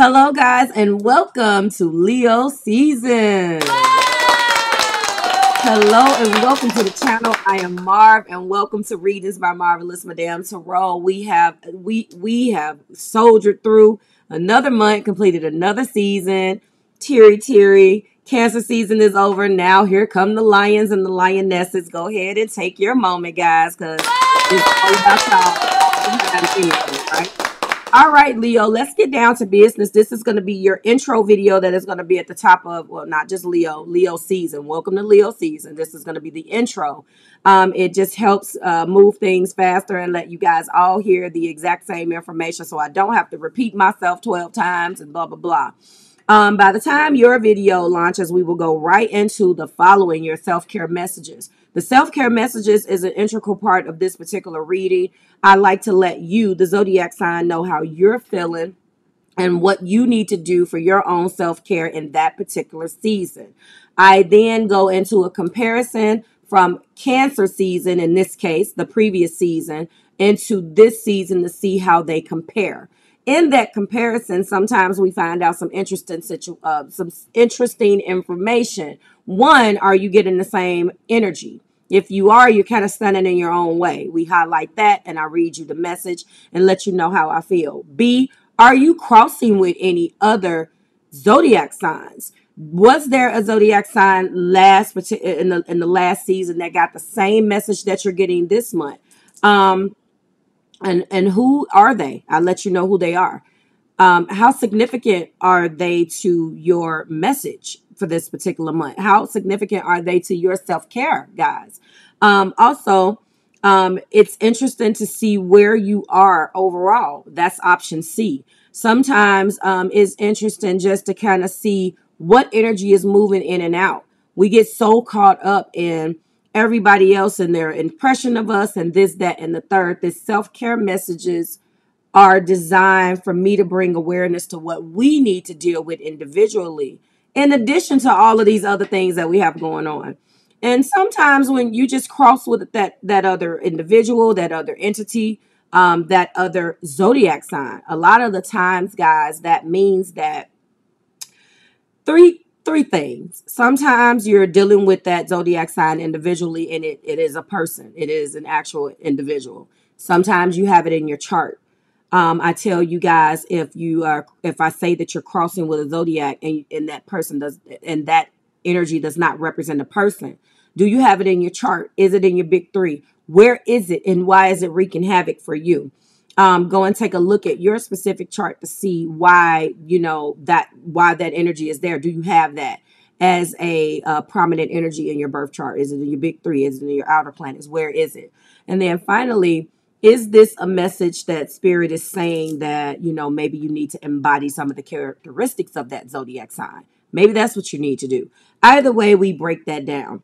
Hello, guys, and welcome to Leo season. Hello, and welcome to the channel. I am Marv, and welcome to Readings by Marvelous Madame Tarot. We have we we have soldiered through another month, completed another season. Teary, teary. Cancer season is over. Now here come the lions and the lionesses. Go ahead and take your moment, guys, because it's all about y'all. Right? All right, Leo, let's get down to business. This is going to be your intro video that is going to be at the top of, well, not just Leo, Leo season. Welcome to Leo season. This is going to be the intro. Um, it just helps uh, move things faster and let you guys all hear the exact same information so I don't have to repeat myself 12 times and blah, blah, blah. Um, by the time your video launches, we will go right into the following your self care messages. The self care messages is an integral part of this particular reading. I like to let you, the zodiac sign, know how you're feeling and what you need to do for your own self care in that particular season. I then go into a comparison from Cancer season, in this case, the previous season, into this season to see how they compare in that comparison, sometimes we find out some interesting situ- uh, some interesting information. One, are you getting the same energy? If you are, you're kind of standing in your own way. We highlight that and I read you the message and let you know how I feel. B, are you crossing with any other zodiac signs? Was there a zodiac sign last in the in the last season that got the same message that you're getting this month? Um, and and who are they? I'll let you know who they are. Um, how significant are they to your message for this particular month? How significant are they to your self-care guys? Um, also um, it's interesting to see where you are overall. That's option c. Sometimes um, it's interesting just to kind of see what energy is moving in and out. We get so caught up in everybody else and their impression of us and this, that, and the third. The self care messages are designed for me to bring awareness to what we need to deal with individually, in addition to all of these other things that we have going on. And sometimes when you just cross with that that other individual, that other entity, um, that other zodiac sign, a lot of the times, guys, that means that three three things. Sometimes you're dealing with that zodiac sign individually, and it, it is a person, it is an actual individual. Sometimes you have it in your chart. Um, I tell you guys if you are if I say that you're crossing with a zodiac and, and that person does and that energy does not represent a person, do you have it in your chart? Is it in your big three? Where is it and why is it wreaking havoc for you? Um, go and take a look at your specific chart to see why you know that why that energy is there. Do you have that as a uh, prominent energy in your birth chart? Is it in your big three? Is it in your outer planets? Where is it? And then finally, is this a message that spirit is saying that you know maybe you need to embody some of the characteristics of that zodiac sign? Maybe that's what you need to do. Either way, we break that down.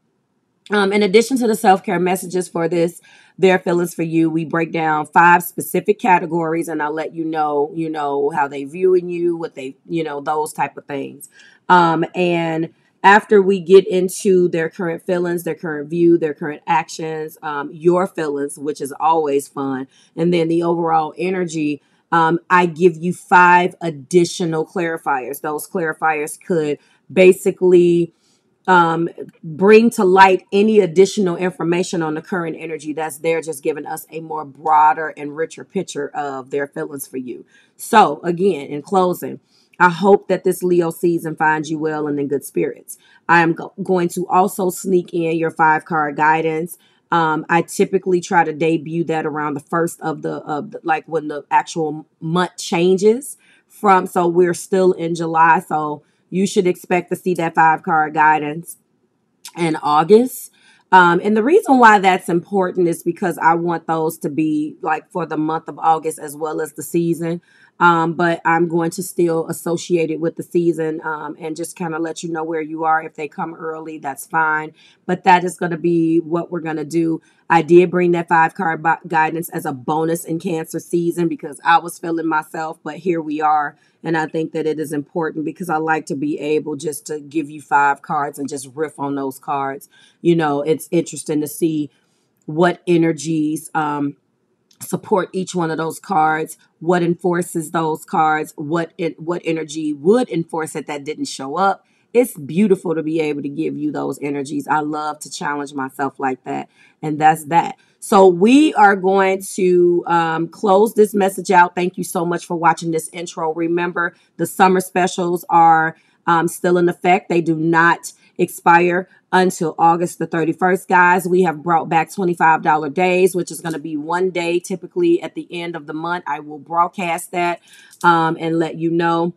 Um, in addition to the self care messages for this, their feelings for you, we break down five specific categories, and I'll let you know, you know, how they viewing you, what they, you know, those type of things. Um, and after we get into their current feelings, their current view, their current actions, um, your feelings, which is always fun, and then the overall energy. Um, I give you five additional clarifiers. Those clarifiers could basically um, bring to light any additional information on the current energy that's there, just giving us a more broader and richer picture of their feelings for you. So, again, in closing, I hope that this Leo season finds you well and in good spirits. I am go- going to also sneak in your five card guidance. Um, I typically try to debut that around the first of the of the, like when the actual month changes from. So we're still in July, so you should expect to see that five card guidance in August. Um, and the reason why that's important is because I want those to be like for the month of August as well as the season. Um, but I'm going to still associate it with the season um, and just kind of let you know where you are. If they come early, that's fine. But that is going to be what we're going to do. I did bring that five card guidance as a bonus in cancer season because I was feeling myself, but here we are. And I think that it is important because I like to be able just to give you five cards and just riff on those cards. You know, it's interesting to see what energies um, support each one of those cards what enforces those cards what it, what energy would enforce it that didn't show up. It's beautiful to be able to give you those energies. I love to challenge myself like that and that's that. So we are going to um, close this message out. Thank you so much for watching this intro. Remember the summer specials are um, still in effect. They do not expire until August the 31st, guys. We have brought back $25 days, which is going to be one day typically at the end of the month. I will broadcast that um, and let you know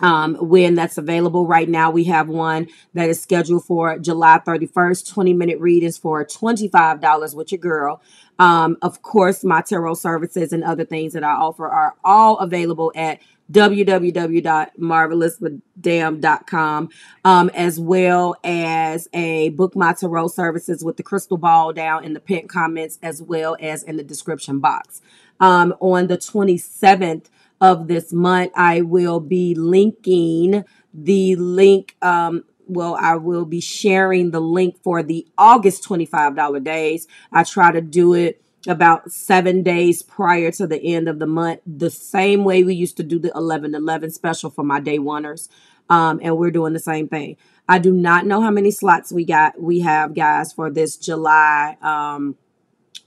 um, when that's available. Right now, we have one that is scheduled for July 31st, 20 minute readings for $25 with your girl. Um, of course, my tarot services and other things that I offer are all available at www.marvelousmadame.com, um, as well as a book my tarot services with the crystal ball down in the pinned comments, as well as in the description box. Um, on the 27th of this month, I will be linking the link. Um, well, I will be sharing the link for the August $25 days. I try to do it about seven days prior to the end of the month, the same way we used to do the 11 11 special for my day oneers. Um, and we're doing the same thing. I do not know how many slots we got, we have, guys, for this July um,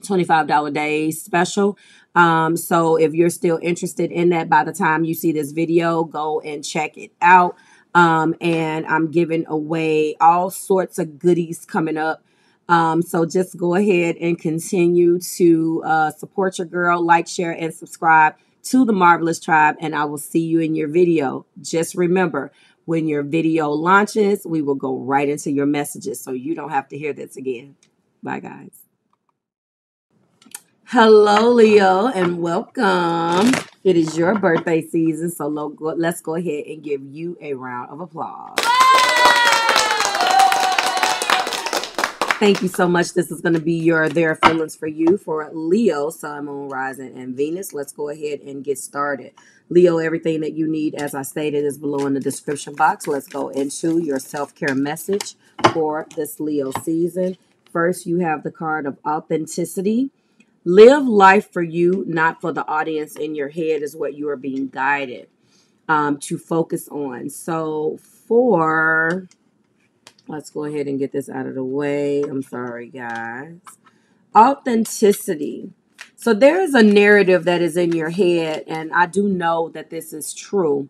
$25 days special. Um, so if you're still interested in that by the time you see this video, go and check it out. Um, and I'm giving away all sorts of goodies coming up um, so just go ahead and continue to uh, support your girl, like, share, and subscribe to the Marvelous Tribe, and I will see you in your video. Just remember, when your video launches, we will go right into your messages so you don't have to hear this again. Bye, guys. Hello, Leo, and welcome. It is your birthday season, so let's go ahead and give you a round of applause. Thank you so much. This is going to be your Their Feelings for You for Leo, Sun, Moon, Rising, and Venus. Let's go ahead and get started. Leo, everything that you need, as I stated, is below in the description box. Let's go into your self care message for this Leo season. First, you have the card of authenticity. Live life for you, not for the audience in your head, is what you are being guided um, to focus on. So, for Let's go ahead and get this out of the way. I'm sorry, guys. Authenticity. So there is a narrative that is in your head, and I do know that this is true.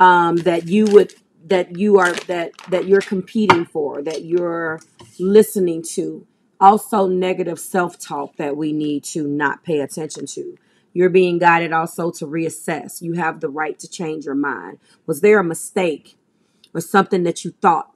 Um, that you would that you are that that you're competing for, that you're listening to. Also, negative self-talk that we need to not pay attention to. You're being guided also to reassess. You have the right to change your mind. Was there a mistake or something that you thought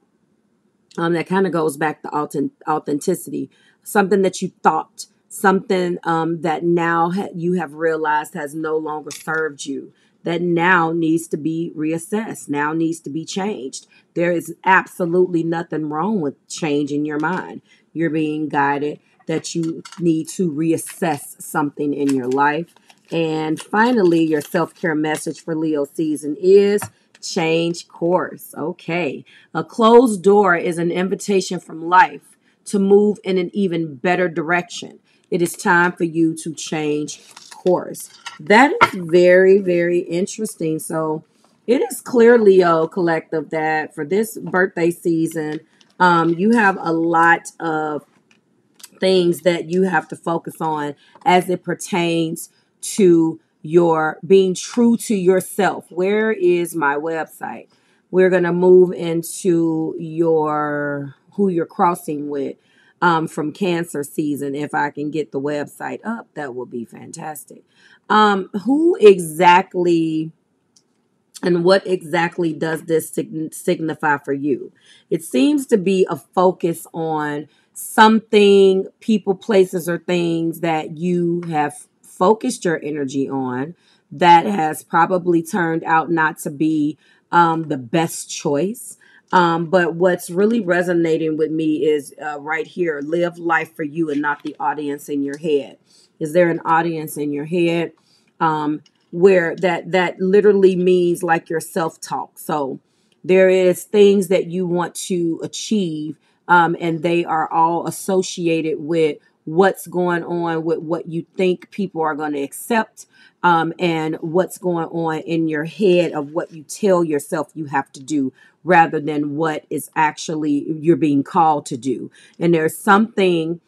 um, that kind of goes back to authentic, authenticity. Something that you thought, something um, that now ha- you have realized has no longer served you, that now needs to be reassessed, now needs to be changed. There is absolutely nothing wrong with changing your mind. You're being guided that you need to reassess something in your life. And finally, your self care message for Leo season is change course. Okay. A closed door is an invitation from life to move in an even better direction. It is time for you to change course. That is very, very interesting. So, it is clear, Leo Collective, that for this birthday season, um, you have a lot of things that you have to focus on as it pertains to your being true to yourself. Where is my website? We're going to move into your who you're crossing with um, from cancer season. If I can get the website up, that will be fantastic. Um, who exactly and what exactly does this signify for you? It seems to be a focus on something, people, places, or things that you have focused your energy on that has probably turned out not to be um, the best choice. Um, but what's really resonating with me is uh, right here live life for you and not the audience in your head. Is there an audience in your head? Um, where that that literally means like your self-talk. So there is things that you want to achieve um, and they are all associated with what's going on with what you think people are going to accept um, and what's going on in your head of what you tell yourself you have to do rather than what is actually you're being called to do. And there's something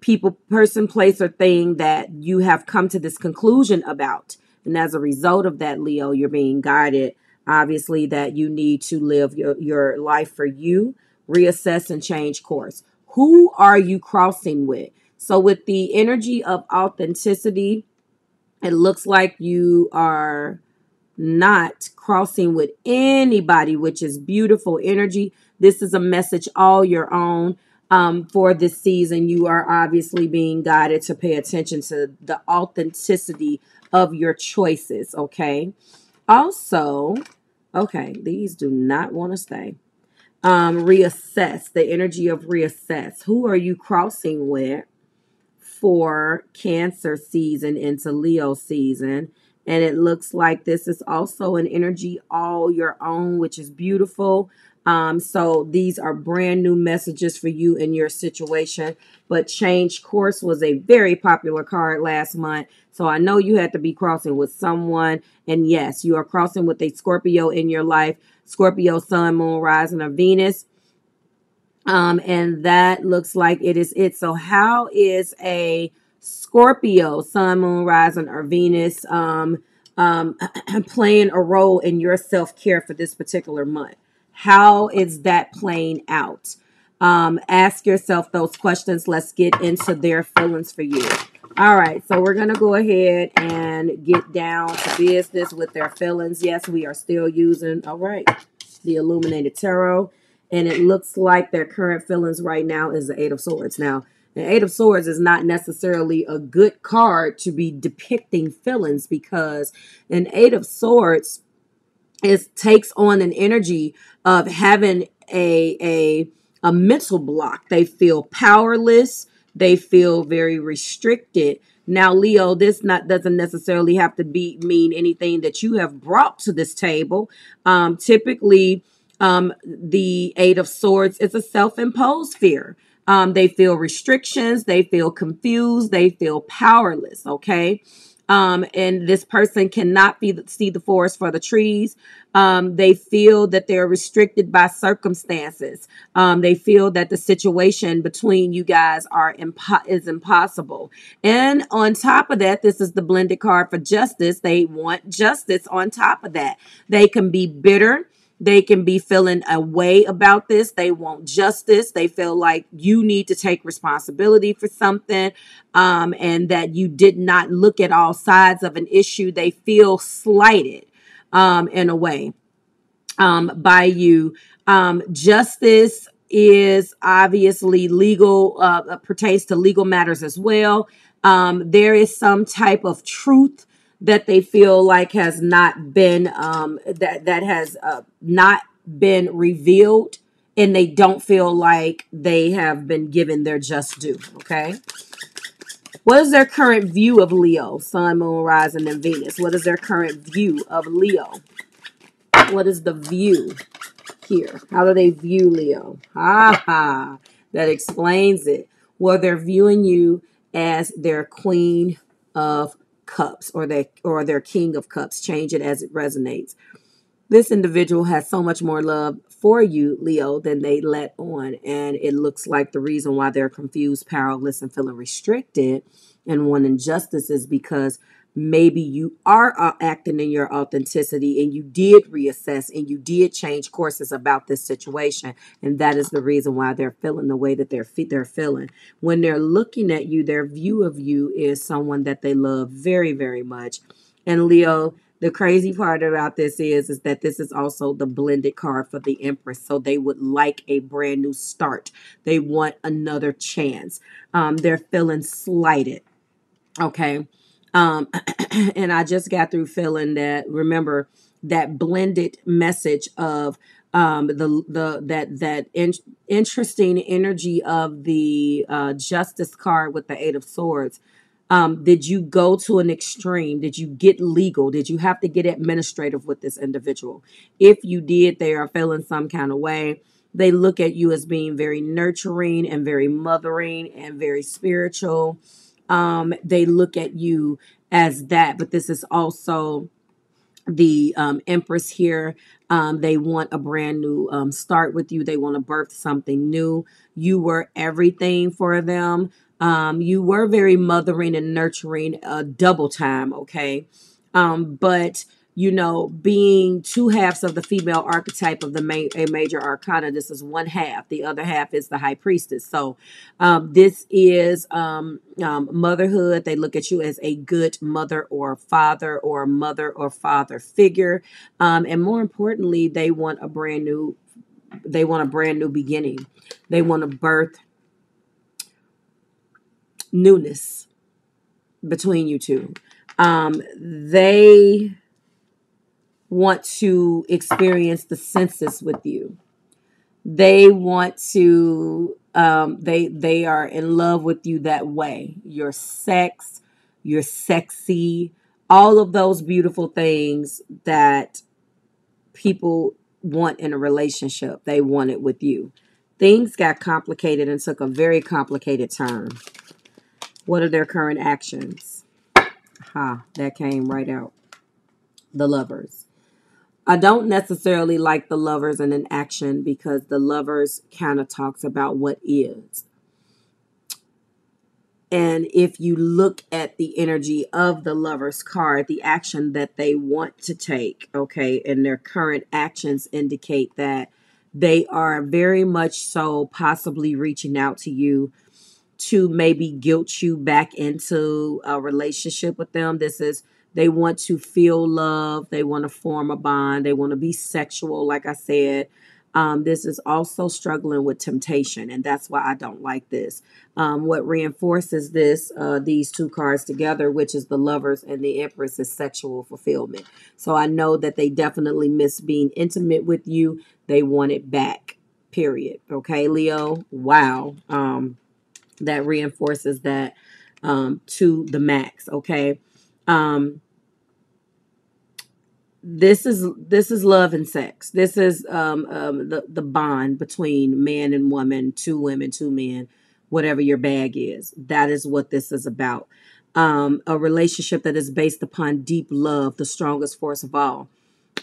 people, person, place, or thing that you have come to this conclusion about. And as a result of that, Leo, you're being guided, obviously, that you need to live your, your life for you, reassess and change course. Who are you crossing with? So, with the energy of authenticity, it looks like you are not crossing with anybody, which is beautiful energy. This is a message all your own um, for this season. You are obviously being guided to pay attention to the authenticity of your choices, okay? Also, okay, these do not want to stay. Um, reassess the energy of reassess. Who are you crossing with for Cancer season into Leo season? And it looks like this is also an energy all your own, which is beautiful. Um, so these are brand new messages for you in your situation. But change course was a very popular card last month. So I know you had to be crossing with someone. And yes, you are crossing with a Scorpio in your life. Scorpio, Sun, Moon, Rising, or Venus. Um, and that looks like it is it. So how is a Scorpio, Sun, Moon, Rising, or Venus um, um, playing a role in your self care for this particular month? How is that playing out? Um, ask yourself those questions. Let's get into their feelings for you. All right, so we're going to go ahead and get down to business with their feelings. Yes, we are still using, all right, the Illuminated Tarot. And it looks like their current feelings right now is the Eight of Swords. Now, the Eight of Swords is not necessarily a good card to be depicting feelings because an Eight of Swords is takes on an energy of having a a a mental block. They feel powerless. They feel very restricted. Now, Leo, this not doesn't necessarily have to be mean anything that you have brought to this table. Um, typically, um, the Eight of Swords is a self-imposed fear. Um, they feel restrictions. They feel confused. They feel powerless. Okay um, and this person cannot be, see the forest for the trees. Um, they feel that they're restricted by circumstances. Um, they feel that the situation between you guys are impo- is impossible. And on top of that, this is the blended card for justice. They want justice on top of that. They can be bitter. They can be feeling a way about this. They want justice. They feel like you need to take responsibility for something um, and that you did not look at all sides of an issue. They feel slighted um, in a way um, by you. Um, justice is obviously legal, uh, uh, pertains to legal matters as well. Um, there is some type of truth that they feel like has not been um, that that has uh, not been revealed and they don't feel like they have been given their just due okay? What is their current view of leo sun moon rising and venus? What is their current view of leo? What is the view here? How do they view leo? Ha ha that explains it. Well they're viewing you as their queen of cups or their or their king of cups change it as it resonates. This individual has so much more love for you leo than they let on and it looks like the reason why they're confused powerless and feeling restricted and wanting justice is because maybe you are uh, acting in your authenticity and you did reassess and you did change courses about this situation. And that is the reason why they're feeling the way that they're they're feeling. When they're looking at you their view of you is someone that they love very very much. And leo the crazy part about this is is that this is also the blended card for the empress. So they would like a brand new start. They want another chance. Um, they're feeling slighted. Okay um, and I just got through feeling that, remember, that blended message of um, the the that that in, interesting energy of the uh, justice card with the eight of swords. Um, did you go to an extreme? Did you get legal? Did you have to get administrative with this individual? If you did, they are feeling some kind of way. They look at you as being very nurturing and very mothering and very spiritual. Um, they look at you as that, but this is also the um, Empress here. Um, they want a brand new um, start with you. They want to birth something new. You were everything for them. Um, you were very mothering and nurturing uh, double time, okay? Um, but you know, being two halves of the female archetype of the ma- a major arcana, this is one half. The other half is the high priestess. So, um, this is um, um, motherhood. They look at you as a good mother or father or mother or father figure, um, and more importantly, they want a brand new. They want a brand new beginning. They want to birth newness between you two. Um, they want to experience the census with you. They want to um, they they are in love with you that way. Your sex, your sexy, all of those beautiful things that people want in a relationship, they want it with you. Things got complicated and took a very complicated turn. What are their current actions? Ha, that came right out. The lovers. I don't necessarily like the lovers in an action because the lovers kind of talks about what is. And if you look at the energy of the lover's card, the action that they want to take, okay, and their current actions indicate that they are very much so possibly reaching out to you to maybe guilt you back into a relationship with them. This is they want to feel love. They want to form a bond. They want to be sexual, like I said. Um, this is also struggling with temptation, and that's why I don't like this. Um, what reinforces this, uh, these two cards together, which is the lovers and the empress, is sexual fulfillment. So I know that they definitely miss being intimate with you. They want it back, period. Okay, Leo? Wow. Um, that reinforces that um, to the max. Okay. This is this is love and sex. This is um, um, the the bond between man and woman, two women, two men, whatever your bag is. That is what this is about. Um, a relationship that is based upon deep love, the strongest force of all.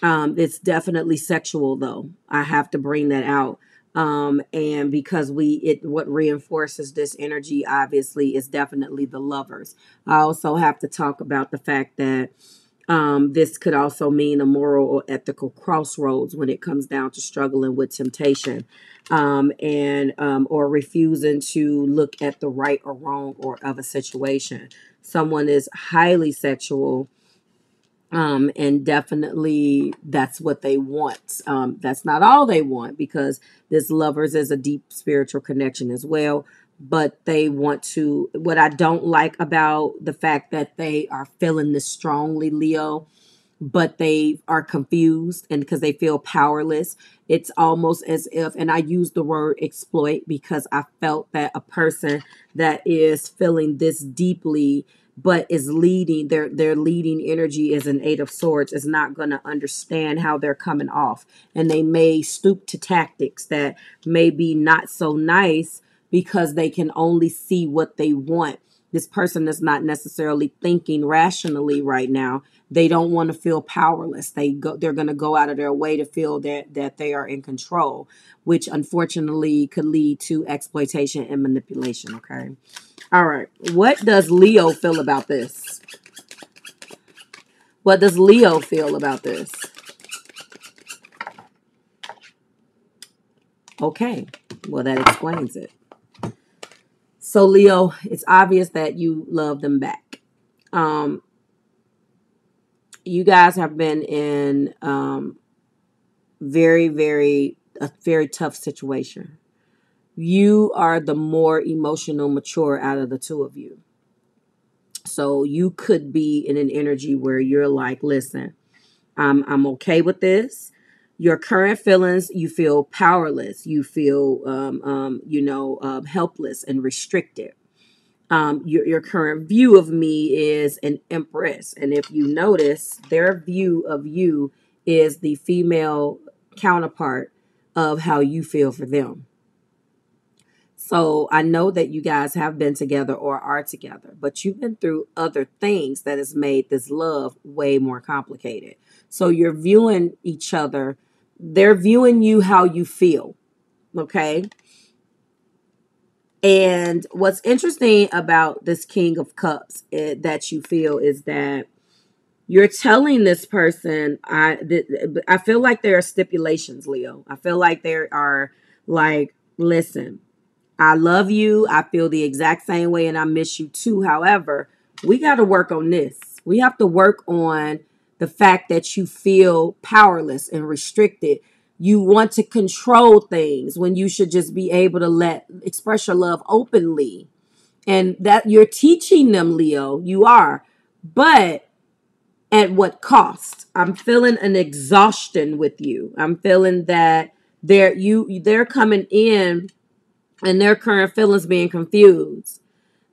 Um, it's definitely sexual, though. I have to bring that out. Um, and because we it what reinforces this energy obviously is definitely the lovers. I also have to talk about the fact that um, this could also mean a moral or ethical crossroads when it comes down to struggling with temptation um, and um, or refusing to look at the right or wrong or of a situation. Someone is highly sexual. Um, and definitely that's what they want. Um, that's not all they want because this lovers is a deep spiritual connection as well but they want to what i don't like about the fact that they are feeling this strongly leo but they are confused and because they feel powerless. It's almost as if and i use the word exploit because i felt that a person that is feeling this deeply but is leading their their leading energy is an eight of swords is not going to understand how they're coming off. And they may stoop to tactics that may be not so nice because they can only see what they want. This person is not necessarily thinking rationally right now. They don't want to feel powerless. They go they're going to go out of their way to feel that that they are in control, which unfortunately could lead to exploitation and manipulation, okay? All right. What does Leo feel about this? What does Leo feel about this? Okay. Well, that explains it. So, Leo, it's obvious that you love them back. Um, you guys have been in um, very, very, a very tough situation. You are the more emotional, mature out of the two of you. So you could be in an energy where you're like, listen, I'm, I'm okay with this your current feelings, you feel powerless, you feel, um, um, you know, uh, helpless and restricted. Um, your, your current view of me is an empress. And if you notice, their view of you is the female counterpart of how you feel for them. So I know that you guys have been together or are together, but you've been through other things that has made this love way more complicated. So you're viewing each other, they're viewing you how you feel. Okay. And what's interesting about this King of Cups it, eh, that you feel is that you're telling this person, I, th- I feel like there are stipulations, Leo. I feel like there are like, listen, I love you. I feel the exact same way and I miss you too. However, we got to work on this. We have to work on the fact that you feel powerless and restricted. You want to control things when you should just be able to let express your love openly. And that you're teaching them, Leo, you are. But at what cost? I'm feeling an exhaustion with you. I'm feeling that they're you they're coming in and their current feelings being confused.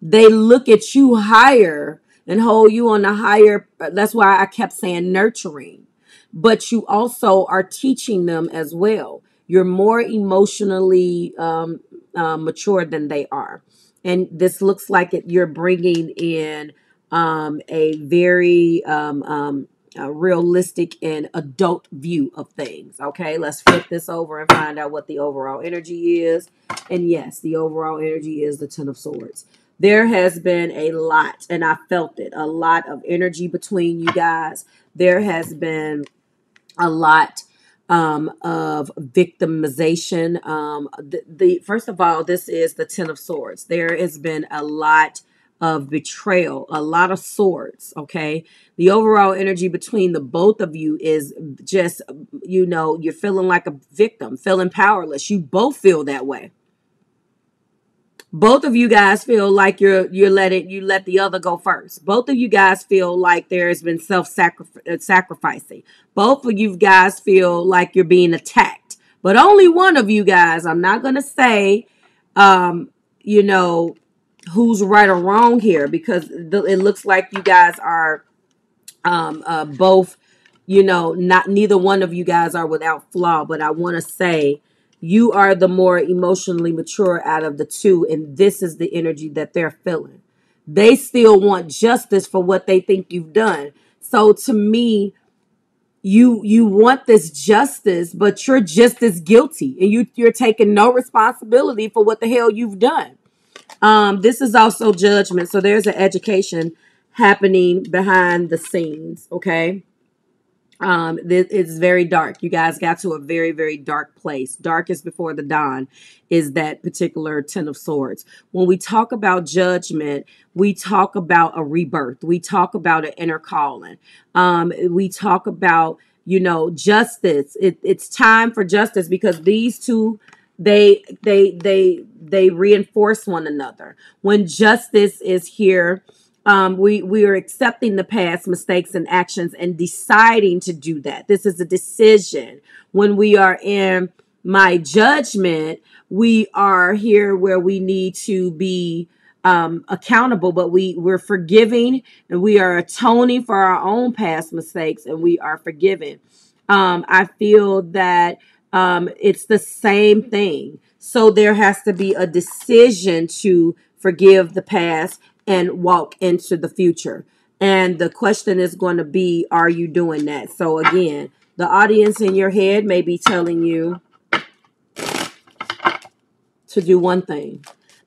They look at you higher and hold you on the higher. That's why I kept saying nurturing. But you also are teaching them as well. You're more emotionally um, uh, mature than they are. And this looks like it, you're bringing in um, a very um, um, a realistic and adult view of things. Okay, let's flip this over and find out what the overall energy is. And yes, the overall energy is the Ten of Swords. There has been a lot, and I felt it a lot of energy between you guys. There has been a lot um, of victimization. Um, the, the first of all, this is the Ten of Swords. There has been a lot of betrayal, a lot of swords. Okay. The overall energy between the both of you is just, you know, you're feeling like a victim, feeling powerless. You both feel that way. Both of you guys feel like you're you're letting you let the other go first. Both of you guys feel like there has been self uh, sacrificing. Both of you guys feel like you're being attacked. But only one of you guys, I'm not gonna say, um, you know, who's right or wrong here because the, it looks like you guys are um, uh, both, you know, not neither one of you guys are without flaw. But I want to say you are the more emotionally mature out of the two, and this is the energy that they're feeling. They still want justice for what they think you've done. So to me, you you want this justice, but you're just as guilty, and you you're taking no responsibility for what the hell you've done. Um, this is also judgment. So there's an education happening behind the scenes. Okay. Um, it's very dark. You guys got to a very, very dark place. Darkest before the dawn is that particular Ten of Swords. When we talk about judgment, we talk about a rebirth. We talk about an inner calling. Um, we talk about, you know, justice. It, it's time for justice because these two they they they they reinforce one another when justice is here um, we we are accepting the past mistakes and actions and deciding to do that. This is a decision. When we are in my judgment we are here where we need to be um, accountable but we we're forgiving and we are atoning for our own past mistakes and we are forgiven. Um, i feel that um, it's the same thing. So there has to be a decision to forgive the past and walk into the future. And the question is going to be, are you doing that? So again, the audience in your head may be telling you to do one thing.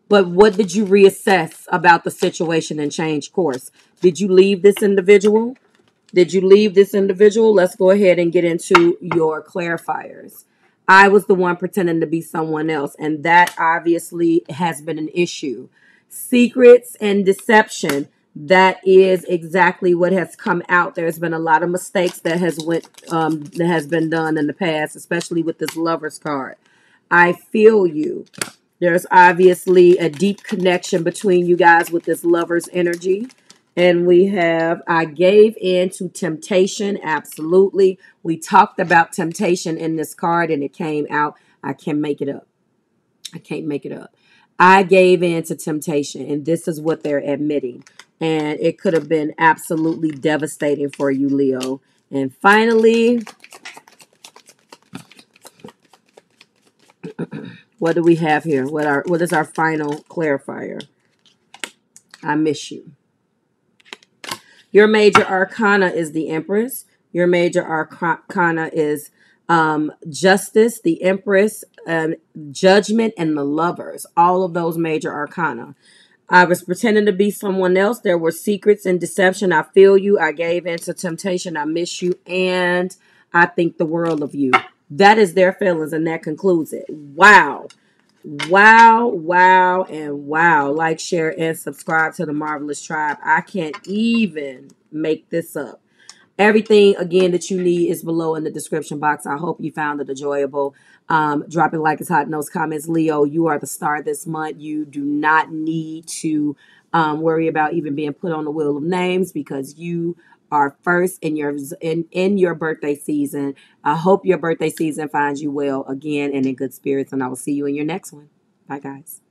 But what did you reassess about the situation and change course? Did you leave this individual? Did you leave this individual? Let's go ahead and get into your clarifiers. I was the one pretending to be someone else. And that obviously has been an issue. Secrets and deception. That is exactly what has come out. There's been a lot of mistakes that has went um, that has been done in the past, especially with this lover's card. I feel you. There's obviously a deep connection between you guys with this lover's energy. And we have, I gave in to temptation. Absolutely. We talked about temptation in this card and it came out. I can't make it up. I can't make it up. I gave in to temptation, and this is what they're admitting. And it could have been absolutely devastating for you, Leo. And finally, What do we have here? What our what is our final clarifier? I miss you. Your major arcana is the Empress. Your major arcana is um, Justice, the Empress, um, Judgment, and the Lovers. All of those major arcana. I was pretending to be someone else. There were secrets and deception. I feel you. I gave in to temptation. I miss you. And I think the world of you. That is their feelings, and that concludes it. Wow. Wow, wow, and wow. Like, share, and subscribe to the Marvelous Tribe. I can't even make this up. Everything, again, that you need is below in the description box. I hope you found it enjoyable. Um, drop it like it's hot in those comments. Leo, you are the star this month. You do not need to um, worry about even being put on the wheel of names because you are first in your in in your birthday season. I hope your birthday season finds you well again and in good spirits, and I will see you in your next one. Bye, guys.